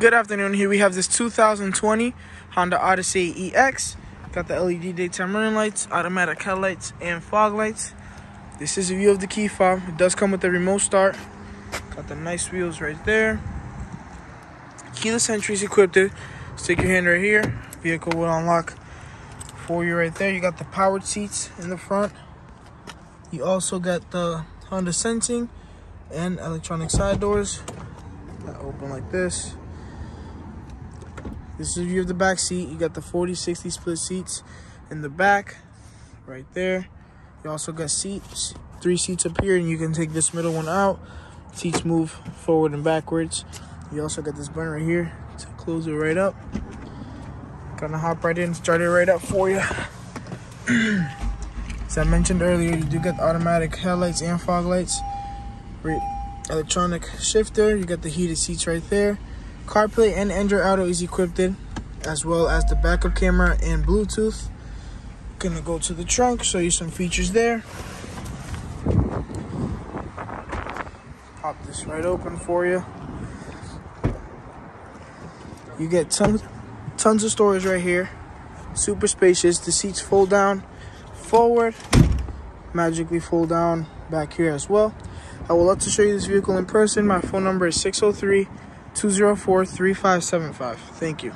Good afternoon. Here we have this 2020 Honda Odyssey EX. Got the LED daytime running lights, automatic headlights, and fog lights. This is a view of the key fob. It does come with a remote start. Got the nice wheels right there. Keyless entry is equipped. It Stick your hand right here. Vehicle will unlock for you right there. You got the powered seats in the front. You also got the Honda sensing and electronic side doors that open like this. This is view of the back seat. You got the 40-60 split seats in the back right there. You also got seats, three seats up here, and you can take this middle one out. Seats move forward and backwards. You also got this button right here to close it right up. Gonna hop right in, start it right up for you. As I mentioned earlier, you do get automatic headlights and fog lights. Electronic shifter, you got the heated seats right there. CarPlay and Android Auto is equipped in, as well as the backup camera and Bluetooth. Gonna go to the trunk, show you some features there. Pop this right open for you. You get tons, tons of storage right here. Super spacious. The seats fold down forward, magically fold down back here as well. I would love to show you this vehicle in person. My phone number is 603 204 3575. Thank you.